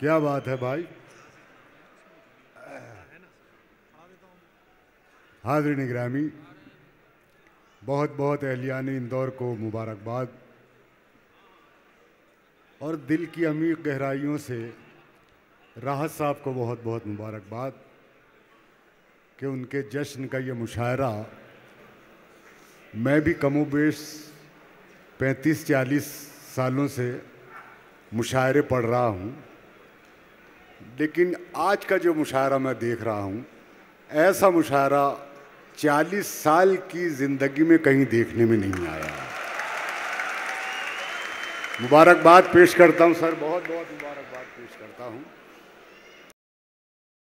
क्या बात है भाई? हाजिर निगरामी बहुत बहुत एहलियान इंदौर को मुबारकबाद। और दिल की अमीर गहराइयों से राहत साहब को बहुत बहुत मुबारकबाद कि उनके जश्न का ये मुशायरा मैं भी कमोबेश पैंतीस, चालीस सालों से मुशायरे पढ़ रहा हूँ। लेकिन आज का जो मुशायरा मैं देख रहा हूँ, ऐसा मुशायरा चालीस साल की ज़िंदगी में कहीं देखने में नहीं आया। मुबारकबाद पेश करता हूँ, सर। बहुत बहुत मुबारकबाद पेश करता हूँ।